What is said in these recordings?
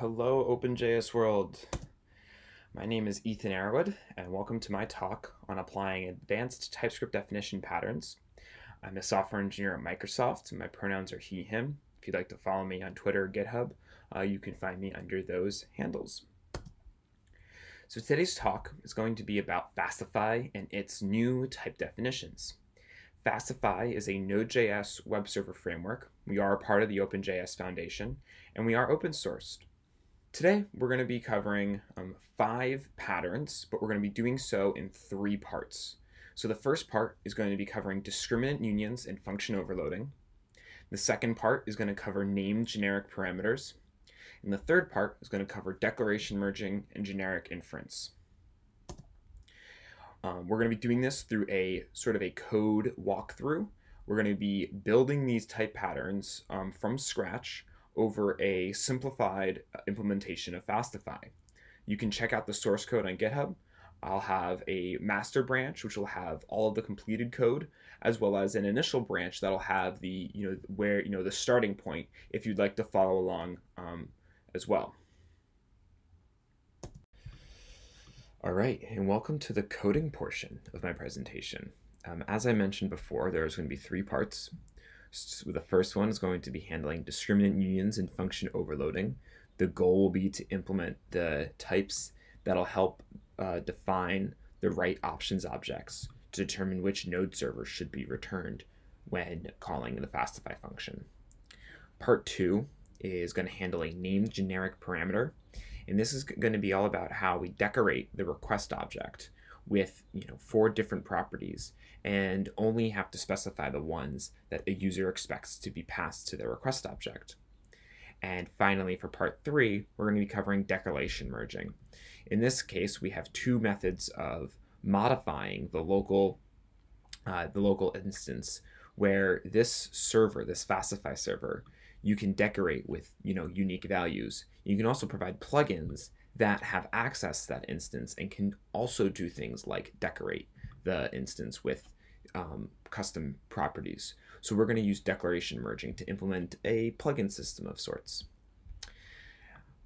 Hello, OpenJS world. My name is Ethan Arrowood, and welcome to my talk on applying advanced TypeScript definition patterns. I'm a software engineer at Microsoft, and my pronouns are he, him. If you'd like to follow me on Twitter or GitHub, uh, you can find me under those handles. So today's talk is going to be about Fastify and its new type definitions. Fastify is a Node.js web server framework. We are a part of the OpenJS Foundation, and we are open sourced. Today, we're going to be covering um, five patterns, but we're going to be doing so in three parts. So the first part is going to be covering discriminant unions and function overloading. The second part is going to cover named generic parameters. And the third part is going to cover declaration merging and generic inference. Um, we're going to be doing this through a sort of a code walkthrough. We're going to be building these type patterns um, from scratch over a simplified uh, implementation of Fastify. You can check out the source code on GitHub. I'll have a master branch which will have all of the completed code as well as an initial branch that'll have the you know where you know the starting point if you'd like to follow along um, as well. All right, and welcome to the coding portion of my presentation. Um, as I mentioned before, there's going to be three parts. So the first one is going to be handling discriminant unions and function overloading. The goal will be to implement the types that'll help uh, define the right options objects to determine which node server should be returned when calling the fastify function. Part two is going to handle a named generic parameter. And this is going to be all about how we decorate the request object with you know four different properties and only have to specify the ones that a user expects to be passed to the request object. And finally, for part three, we're going to be covering declaration merging. In this case, we have two methods of modifying the local, uh, the local instance where this server, this Fastify server, you can decorate with you know unique values. You can also provide plugins that have access to that instance and can also do things like decorate the instance with um, custom properties. So we're going to use declaration merging to implement a plugin system of sorts.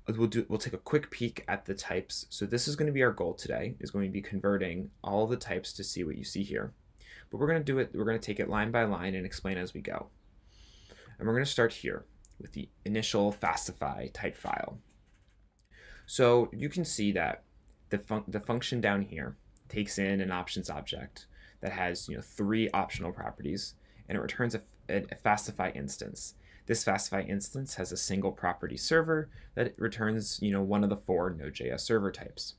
We'll, do, we'll take a quick peek at the types. So this is going to be our goal today, is going to be converting all the types to see what you see here. But we're going to do it, we're going to take it line by line and explain as we go. And we're going to start here with the initial Fastify type file. So you can see that the, fun the function down here takes in an options object that has you know three optional properties, and it returns a, a, Fastify instance. This Fastify instance has a single property server that returns you know one of the four Node.js server types.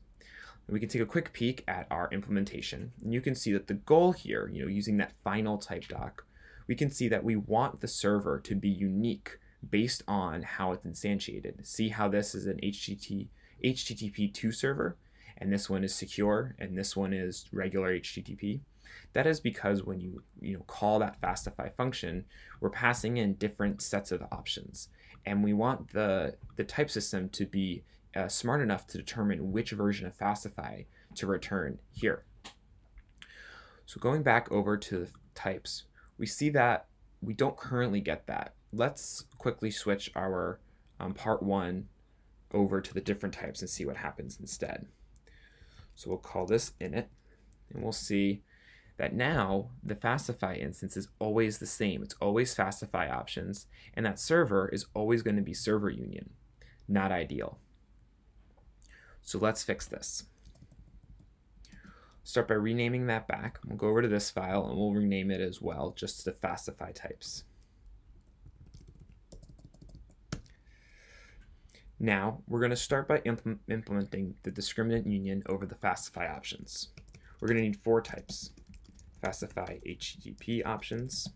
We can take a quick peek at our implementation, and you can see that the goal here, you know, using that final type doc, we can see that we want the server to be unique based on how it's instantiated. See how this is an HTTP HTTP2 server, and this one is secure, and this one is regular HTTP. That is because when you you know call that fastify function, we're passing in different sets of options, and we want the the type system to be uh, smart enough to determine which version of fastify to return here. So going back over to the types, we see that we don't currently get that. Let's quickly switch our um, part one over to the different types and see what happens instead. So we'll call this init, and we'll see that now the Fastify instance is always the same. It's always Fastify options, and that server is always going to be server union. Not ideal. So let's fix this. Start by renaming that back. We'll go over to this file and we'll rename it as well, just to Fastify types. Now, we're going to start by impl implementing the discriminant union over the Fastify options. We're going to need four types. Fastify HTTP options,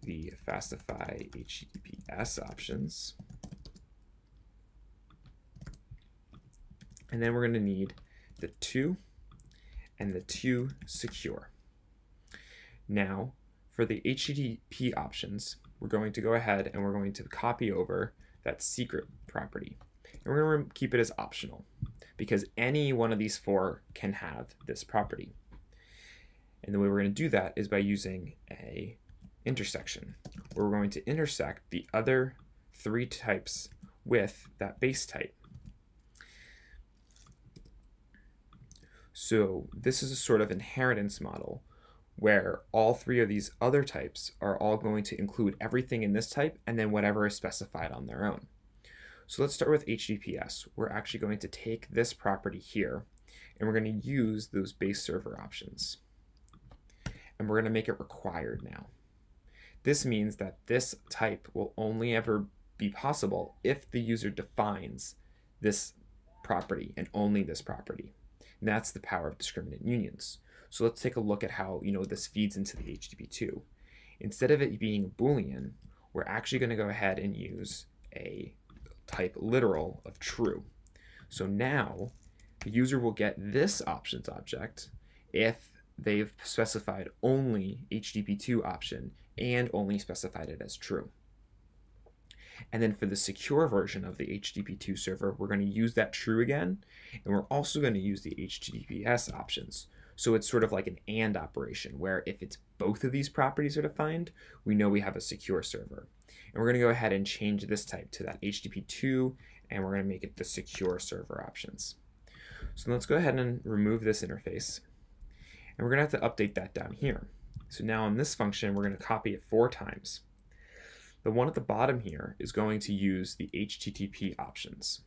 the Fastify HTTPS options, and then we're going to need the two and the two secure. Now, for the HTTP options, we're going to go ahead and we're going to copy over that secret property. And we're going to keep it as optional because any one of these four can have this property. And the way we're going to do that is by using a intersection where we're going to intersect the other three types with that base type. So this is a sort of inheritance model where all three of these other types are all going to include everything in this type and then whatever is specified on their own. So let's start with HTTPS. We're actually going to take this property here and we're going to use those base server options. And we're going to make it required now. This means that this type will only ever be possible if the user defines this property and only this property. And that's the power of discriminant unions. So let's take a look at how you know this feeds into the HTTP2. Instead of it being Boolean, we're actually going to go ahead and use a type literal of true. So now the user will get this options object if they've specified only HTTP2 option and only specified it as true. And then for the secure version of the HTTP2 server, we're going to use that true again, and we're also going to use the HTTPS options. So it's sort of like an AND operation, where if it's both of these properties are defined, we know we have a secure server. And we're going to go ahead and change this type to that HTTP2, and we're going to make it the secure server options. So let's go ahead and remove this interface. And we're going to have to update that down here. So now in this function, we're going to copy it four times. The one at the bottom here is going to use the HTTP options.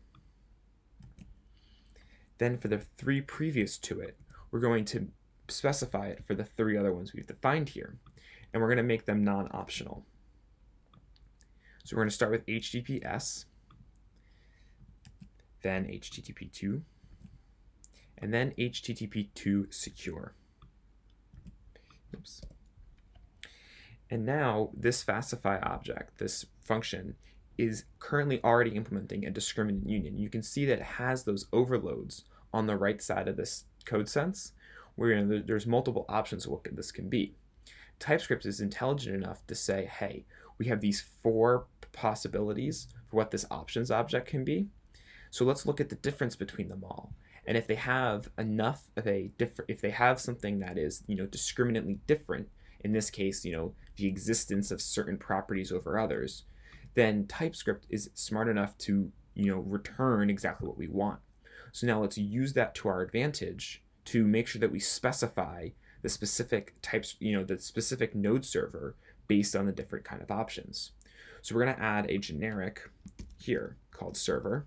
Then for the three previous to it, we're going to specify it for the three other ones we've defined here. And we're going to make them non-optional. So we're going to start with HTTPS, then HTTP2, and then HTTP2 secure. Oops. And now this fastify object, this function, is currently already implementing a discriminant union. You can see that it has those overloads on the right side of this code sense, where you know, there's multiple options of what this can be. TypeScript is intelligent enough to say, hey, we have these four possibilities for what this options object can be. So let's look at the difference between them all. And if they have enough of a different, if they have something that is, you know, discriminantly different, in this case, you know, the existence of certain properties over others, then TypeScript is smart enough to, you know, return exactly what we want. So now let's use that to our advantage to make sure that we specify the specific types, you know, the specific node server based on the different kind of options. So we're going to add a generic here called server.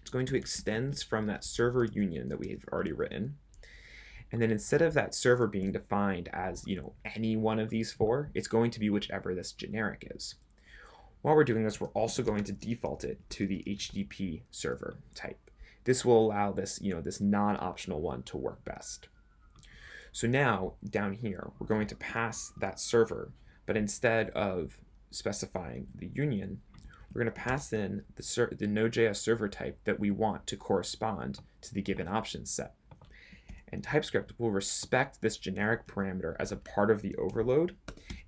It's going to extend from that server union that we've already written. And then instead of that server being defined as, you know, any one of these four, it's going to be whichever this generic is. While we're doing this, we're also going to default it to the HTTP server type. This will allow this, you know, this non-optional one to work best. So now down here, we're going to pass that server, but instead of specifying the union, we're going to pass in the, the Node.js server type that we want to correspond to the given options set. And TypeScript will respect this generic parameter as a part of the overload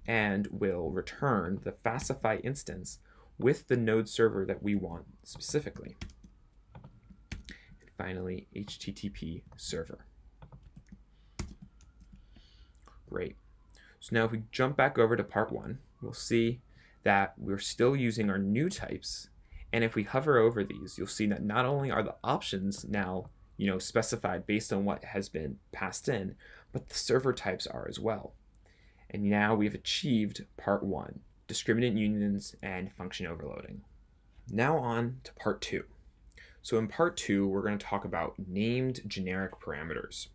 and will return the Fastify instance with the node server that we want specifically finally HTTP server. Great. So now if we jump back over to part one, we'll see that we're still using our new types. And if we hover over these, you'll see that not only are the options now you know, specified based on what has been passed in, but the server types are as well. And now we've achieved part one, discriminant unions and function overloading. Now on to part two. So in part two, we're going to talk about named generic parameters.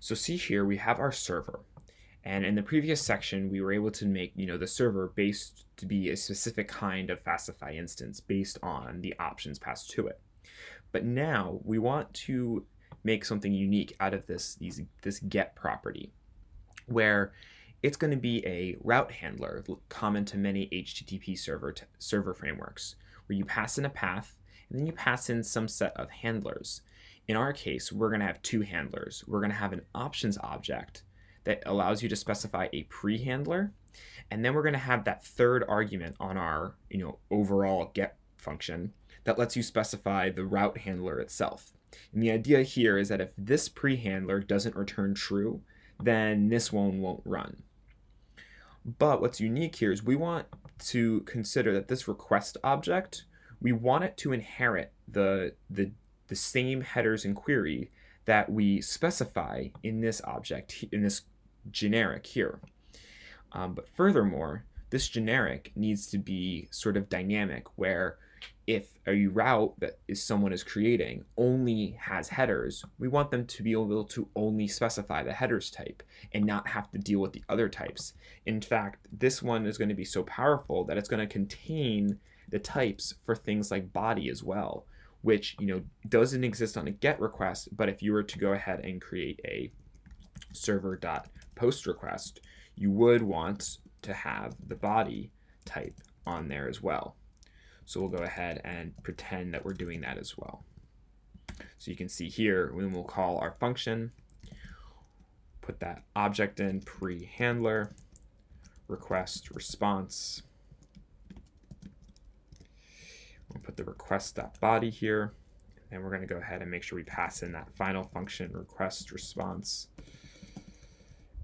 So see here, we have our server. And in the previous section, we were able to make you know the server based to be a specific kind of Fastify instance based on the options passed to it. But now we want to make something unique out of this these, this get property, where it's going to be a route handler common to many HTTP server server frameworks, where you pass in a path and then you pass in some set of handlers. In our case, we're going to have two handlers. We're going to have an options object that allows you to specify a pre-handler, and then we're going to have that third argument on our you know overall get function that lets you specify the route handler itself. And the idea here is that if this pre-handler doesn't return true, then this one won't run. But what's unique here is we want to consider that this request object, we want it to inherit the, the, the same headers and query that we specify in this object, in this generic here. Um, but furthermore, this generic needs to be sort of dynamic where if a route that is someone is creating only has headers, we want them to be able to only specify the headers type and not have to deal with the other types. In fact, this one is going to be so powerful that it's going to contain the types for things like body as well, which you know doesn't exist on a GET request, but if you were to go ahead and create a server.post request, you would want to have the body type on there as well. So we'll go ahead and pretend that we're doing that as well. So you can see here, when we'll call our function, put that object in pre-handler, request response. We'll put the request.body here, and we're going to go ahead and make sure we pass in that final function request response.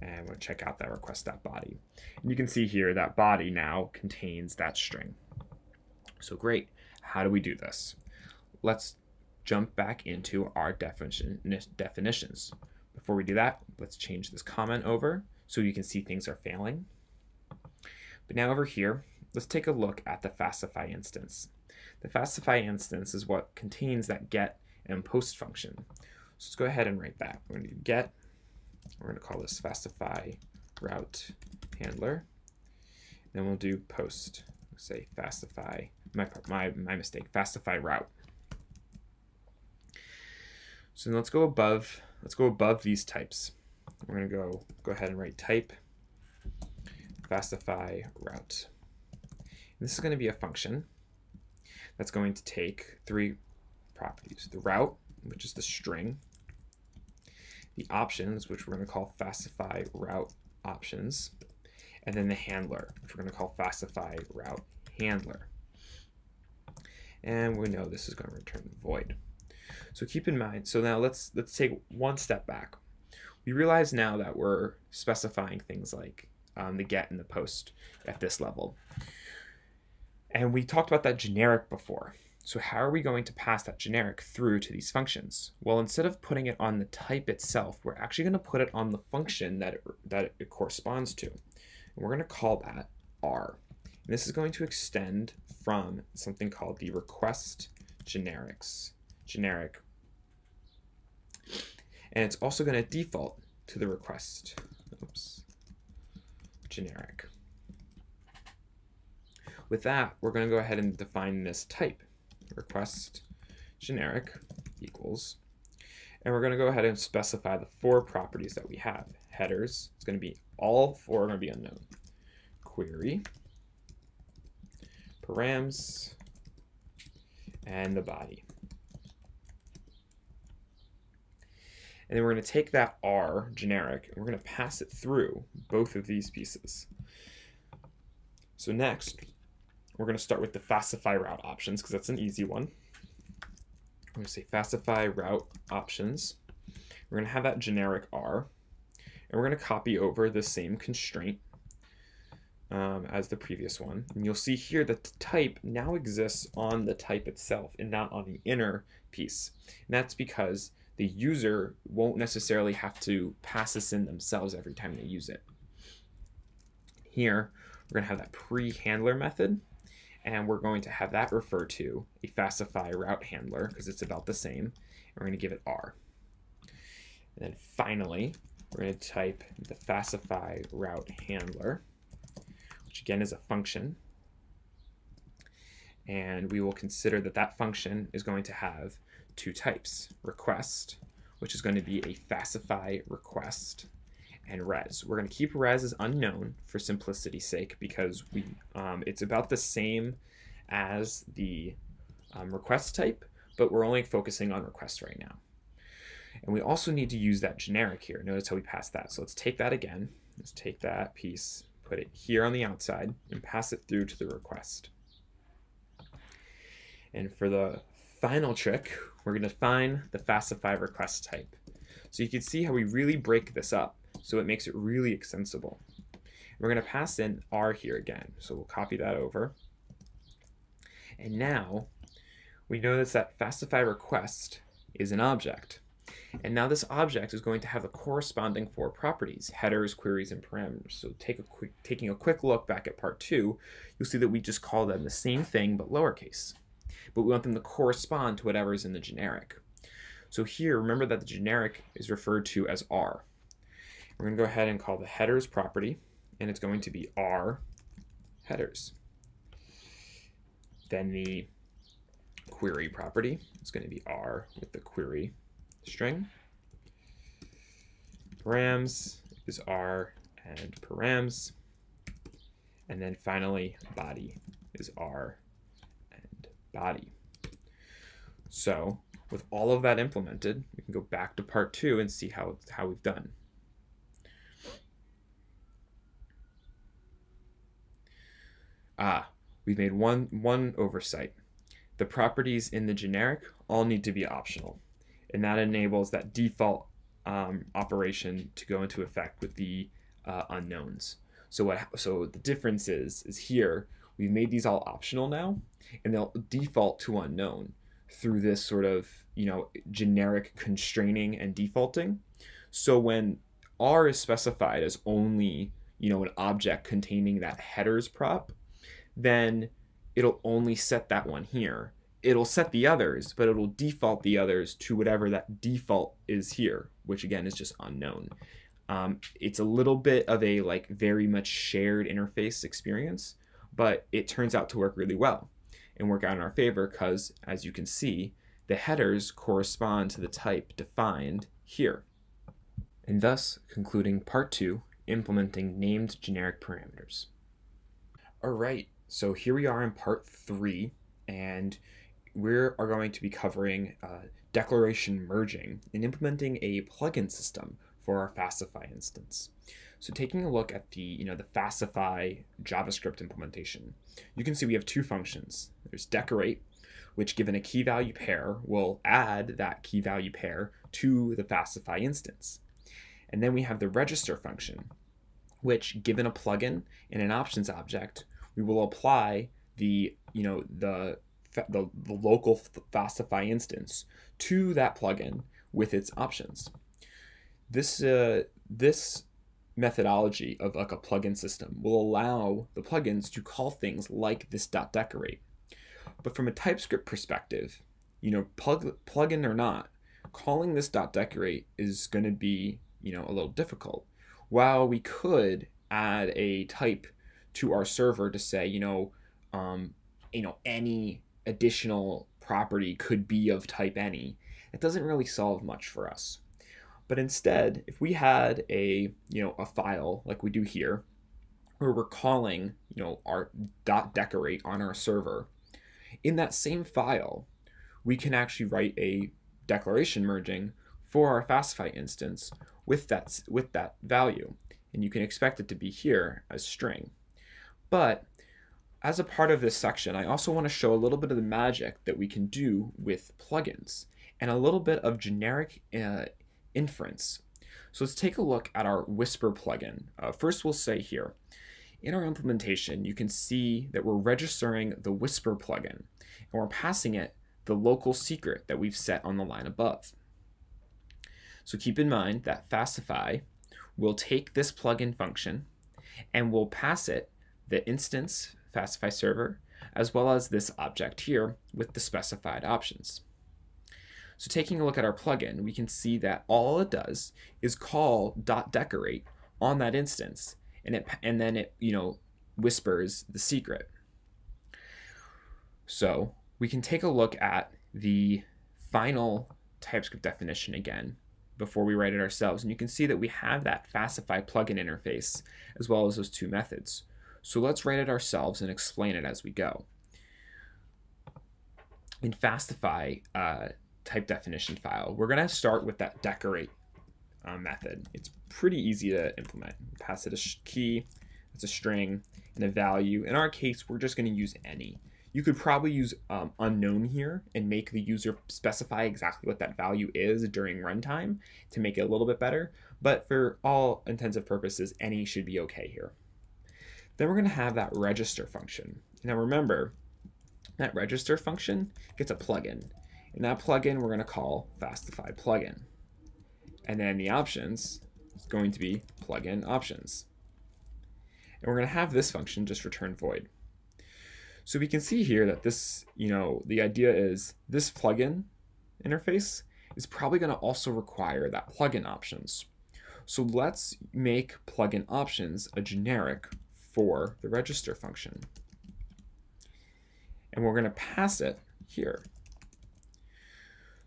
And we'll check out that request.body. And you can see here that body now contains that string. So great. How do we do this? Let's jump back into our definition, definitions. Before we do that, let's change this comment over so you can see things are failing. But now over here, let's take a look at the Fastify instance. The Fastify instance is what contains that get and post function. So let's go ahead and write that. We're going to do get. We're going to call this Fastify route handler. Then we'll do post. say Fastify my, my, my mistake, fastify route. So let's go above, let's go above these types. We're gonna go, go ahead and write type, fastify route. And this is gonna be a function that's going to take three properties. The route, which is the string, the options, which we're gonna call fastify route options, and then the handler, which we're gonna call fastify route handler and we know this is going to return void. So keep in mind, so now let's let's take one step back. We realize now that we're specifying things like um, the get and the post at this level. And we talked about that generic before. So how are we going to pass that generic through to these functions? Well, instead of putting it on the type itself, we're actually going to put it on the function that it, that it corresponds to. And we're going to call that R. And this is going to extend from something called the request generics, generic. And it's also going to default to the request, oops, generic. With that, we're going to go ahead and define this type, request generic equals, and we're going to go ahead and specify the four properties that we have. Headers, it's going to be all four are going to be unknown. Query, params, and the body. And then we're going to take that R, generic, and we're going to pass it through both of these pieces. So next, we're going to start with the Fastify route options, because that's an easy one. We're going to say Fastify route options. We're going to have that generic R, and we're going to copy over the same constraint um, as the previous one. And you'll see here that the type now exists on the type itself and not on the inner piece. And that's because the user won't necessarily have to pass this in themselves every time they use it. Here, we're going to have that pre-handler method, and we're going to have that refer to a fastify route handler because it's about the same. And we're going to give it R. And then finally, we're going to type the fastify route handler which again is a function. And we will consider that that function is going to have two types, request, which is going to be a fastify request, and res. We're going to keep res as unknown for simplicity's sake because we um, it's about the same as the um, request type, but we're only focusing on request right now. And we also need to use that generic here. Notice how we pass that. So let's take that again. Let's take that piece put it here on the outside and pass it through to the request. And for the final trick, we're going to define the Fastify request type. So you can see how we really break this up so it makes it really extensible. We're going to pass in R here again. So we'll copy that over. And now we notice that Fastify request is an object. And now this object is going to have the corresponding four properties, headers, queries, and parameters. So take a quick, taking a quick look back at part two, you'll see that we just call them the same thing but lowercase. But we want them to correspond to whatever is in the generic. So here, remember that the generic is referred to as R. We're going to go ahead and call the headers property, and it's going to be R headers. Then the query property is going to be R with the query string. Params is R and params. And then finally, body is R and body. So with all of that implemented, we can go back to part two and see how, how we've done. Ah, we've made one, one oversight. The properties in the generic all need to be optional and that enables that default um, operation to go into effect with the uh, unknowns. So what? So the difference is is here we've made these all optional now, and they'll default to unknown through this sort of you know generic constraining and defaulting. So when R is specified as only you know an object containing that headers prop, then it'll only set that one here it'll set the others, but it'll default the others to whatever that default is here, which again is just unknown. Um, it's a little bit of a like very much shared interface experience, but it turns out to work really well and work out in our favor because, as you can see, the headers correspond to the type defined here. And thus concluding part two, implementing named generic parameters. All right, so here we are in part three, and we are going to be covering uh, declaration merging and implementing a plugin system for our Fastify instance. So taking a look at the, you know, the Fastify JavaScript implementation, you can see we have two functions. There's decorate, which given a key value pair will add that key value pair to the Fastify instance. And then we have the register function, which given a plugin and an options object, we will apply the, you know, the the, the local Fastify instance to that plugin with its options. This, uh, this methodology of like a plugin system will allow the plugins to call things like this dot decorate. But from a TypeScript perspective, you know, plug, plugin or not, calling this dot decorate is going to be, you know, a little difficult. While we could add a type to our server to say, you know, um, you know, any additional property could be of type any, it doesn't really solve much for us. But instead, if we had a, you know, a file like we do here, where we're calling, you know, our dot decorate on our server, in that same file, we can actually write a declaration merging for our Fastify instance with that with that value. And you can expect it to be here as string. But as a part of this section, I also want to show a little bit of the magic that we can do with plugins and a little bit of generic uh, inference. So let's take a look at our Whisper plugin. Uh, first, we'll say here, in our implementation, you can see that we're registering the Whisper plugin, and we're passing it the local secret that we've set on the line above. So keep in mind that Fastify will take this plugin function and will pass it the instance Fastify server, as well as this object here with the specified options. So taking a look at our plugin, we can see that all it does is call dot .decorate on that instance, and it and then it you know whispers the secret. So we can take a look at the final TypeScript definition again before we write it ourselves, and you can see that we have that Fastify plugin interface as well as those two methods. So let's write it ourselves and explain it as we go. In Fastify uh, type definition file, we're to start with that decorate uh, method. It's pretty easy to implement. Pass it a key, it's a string, and a value. In our case, we're just to use any. You could probably use um, unknown here and make the user specify exactly what that value is during runtime to make it a little bit better. But for all intents and purposes, any should be okay here. Then we're going to have that register function. Now remember, that register function gets a plugin. And that plugin we're going to call Fastify plugin. And then the options is going to be plugin options. And we're going to have this function just return void. So we can see here that this, you know, the idea is this plugin interface is probably going to also require that plugin options. So let's make plugin options a generic for the register function. And we're going to pass it here.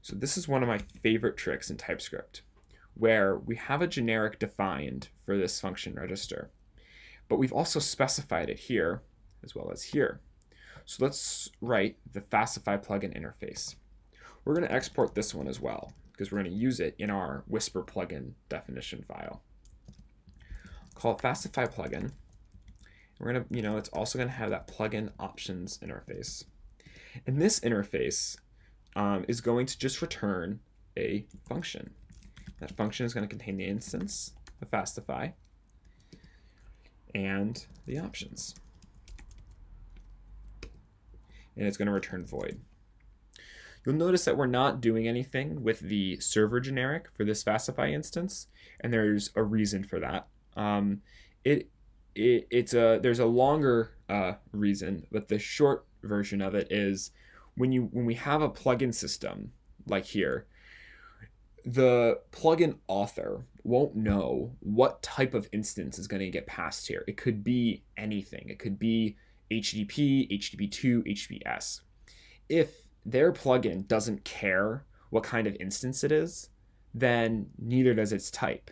So this is one of my favorite tricks in TypeScript, where we have a generic defined for this function register, but we've also specified it here as well as here. So let's write the Fastify plugin interface. We're going to export this one as well because we're going to use it in our Whisper plugin definition file. Call it Fastify plugin. We're going to, you know, it's also going to have that plugin options interface. And this interface um, is going to just return a function. That function is going to contain the instance of Fastify and the options. And it's going to return void. You'll notice that we're not doing anything with the server generic for this Fastify instance, and there's a reason for that. Um, it, it it's a there's a longer uh, reason, but the short version of it is when you when we have a plugin system like here, the plugin author won't know what type of instance is going to get passed here. It could be anything. It could be HTTP, HTTP2, HTTPS. If their plugin doesn't care what kind of instance it is, then neither does its type.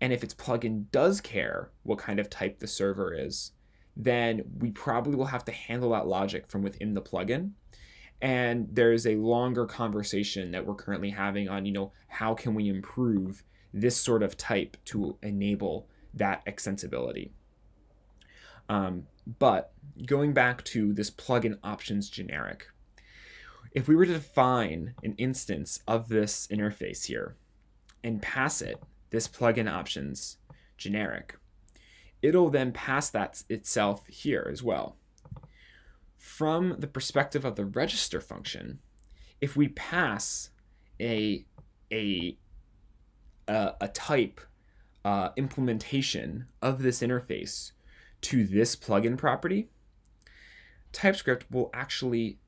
And if its plugin does care what kind of type the server is, then we probably will have to handle that logic from within the plugin. And there's a longer conversation that we're currently having on, you know, how can we improve this sort of type to enable that extensibility. Um, but going back to this plugin options generic, if we were to define an instance of this interface here and pass it this plugin options generic, it'll then pass that itself here as well. From the perspective of the register function, if we pass a, a, a, type uh, implementation of this interface to this plugin property, TypeScript will actually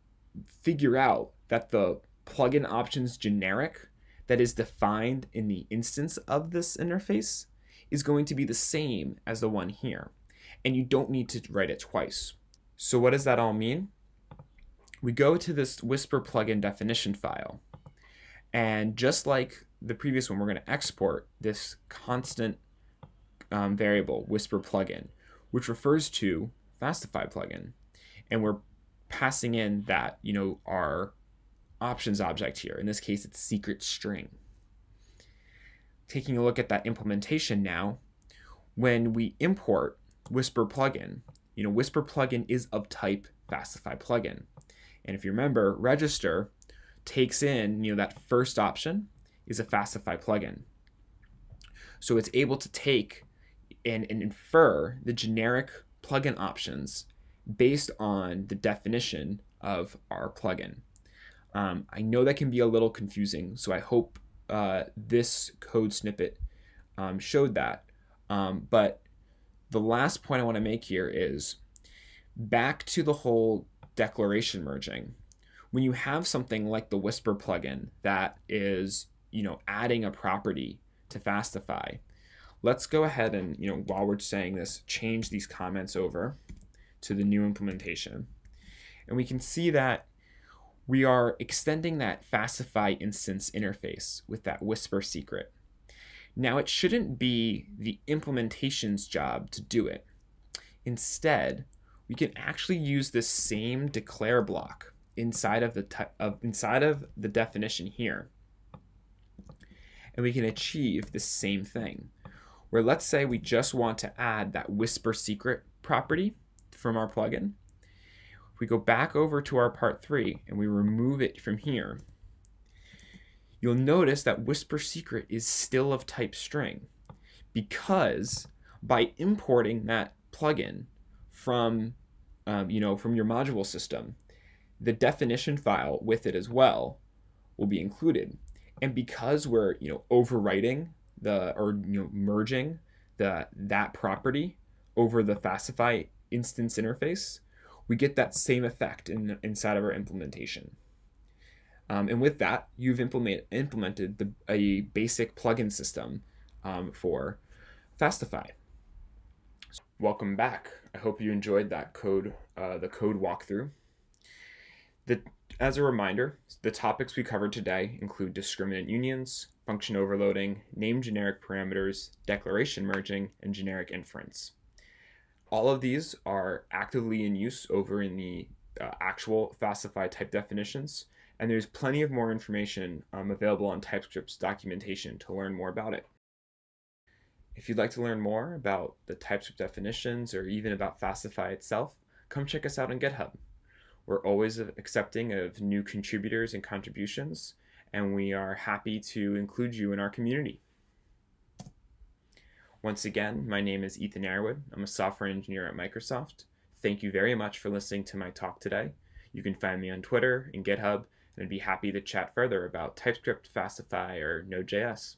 figure out that the plugin options generic that is defined in the instance of this interface is going to be the same as the one here. And you don't need to write it twice. So what does that all mean? We go to this Whisper plugin definition file. And just like the previous one, we're going to export this constant um, variable, Whisper plugin, which refers to Fastify plugin. And we're passing in that, you know, our options object here. In this case, it's secret string. Taking a look at that implementation now, when we import Whisper plugin, you know, Whisper plugin is of type Fastify plugin. And if you remember, register takes in, you know, that first option is a Fastify plugin. So it's able to take and, and infer the generic plugin options based on the definition of our plugin. Um, I know that can be a little confusing, so I hope uh, this code snippet um, showed that. Um, but the last point I want to make here is back to the whole declaration merging. When you have something like the Whisper plugin that is, you know, adding a property to Fastify, let's go ahead and, you know, while we're saying this, change these comments over to the new implementation. And we can see that we are extending that Fastify instance interface with that Whisper secret. Now, it shouldn't be the implementation's job to do it. Instead, we can actually use this same declare block inside of the of, inside of the definition here. And we can achieve the same thing. Where let's say we just want to add that whisper secret property from our plugin. We go back over to our part three and we remove it from here, you'll notice that whisper secret is still of type string because by importing that plugin from, um, you know, from your module system, the definition file with it as well will be included. And because we're, you know, overwriting the or you know merging the that property over the Fastify instance interface, we get that same effect in, inside of our implementation. Um, and with that, you've implement, implemented the, a basic plugin system um, for Fastify. Welcome back. I hope you enjoyed that code, uh, the code walkthrough. The, as a reminder, the topics we covered today include discriminant unions, function overloading, name generic parameters, declaration merging, and generic inference. All of these are actively in use over in the uh, actual Fastify type definitions, and there's plenty of more information um, available on TypeScript's documentation to learn more about it. If you'd like to learn more about the TypeScript definitions or even about Fastify itself, come check us out on GitHub. We're always accepting of new contributors and contributions, and we are happy to include you in our community. Once again, my name is Ethan Arrowood. I'm a software engineer at Microsoft. Thank you very much for listening to my talk today. You can find me on Twitter and GitHub, and I'd be happy to chat further about TypeScript, Fastify, or Node.js.